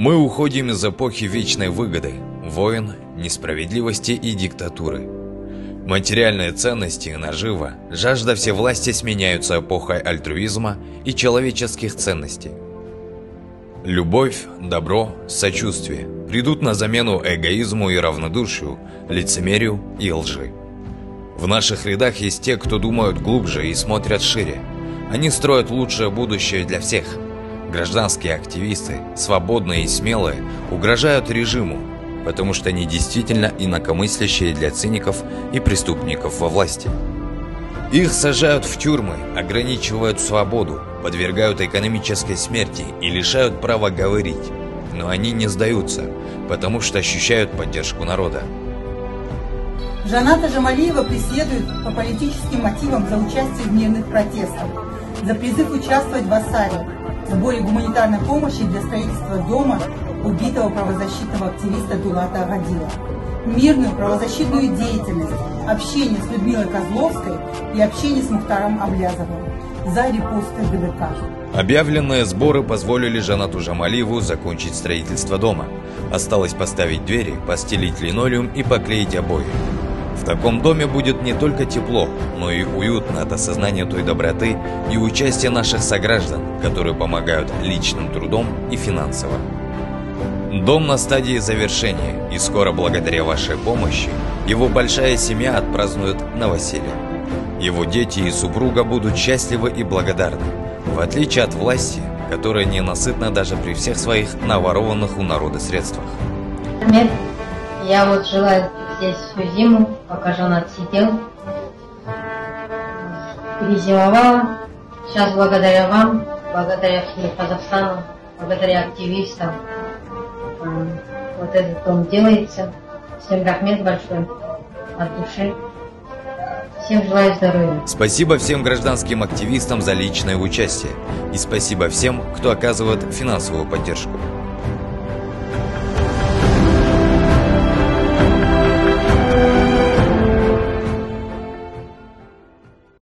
Мы уходим из эпохи вечной выгоды, войн, несправедливости и диктатуры. Материальные ценности и нажива, жажда всевластия сменяются эпохой альтруизма и человеческих ценностей. Любовь, добро, сочувствие придут на замену эгоизму и равнодушию, лицемерию и лжи. В наших рядах есть те, кто думают глубже и смотрят шире. Они строят лучшее будущее для всех – Гражданские активисты, свободные и смелые, угрожают режиму, потому что они действительно инакомыслящие для циников и преступников во власти. Их сажают в тюрьмы, ограничивают свободу, подвергают экономической смерти и лишают права говорить. Но они не сдаются, потому что ощущают поддержку народа. Жаната Жамалиева преследуют по политическим мотивам за участие в мирных протестах, за призыв участвовать в Асаре, сборе гуманитарной помощи для строительства дома убитого правозащитного активиста Дулата Агадила, мирную правозащитную деятельность, общение с Людмилой Козловской и общение с Мухтаром Аблязовым за репосты ДВК. Объявленные сборы позволили Жанату Жамалиеву закончить строительство дома. Осталось поставить двери, постелить линолеум и поклеить обои. Таком доме будет не только тепло, но и уютно от осознания той доброты и участия наших сограждан, которые помогают личным трудом и финансово. Дом на стадии завершения, и скоро благодаря вашей помощи его большая семья отпразднует новоселье. Его дети и супруга будут счастливы и благодарны, в отличие от власти, которая ненасытна даже при всех своих наворованных у народа средствах. Нет, я вот желаю здесь всю зиму, пока жена отсидел. Перезимовала. Сейчас благодаря вам, благодаря всему Казахстану, благодаря активистам, вот этот дом делается. Всем рахмет большой от души. Всем желаю здоровья. Спасибо всем гражданским активистам за личное участие. И спасибо всем, кто оказывает финансовую поддержку.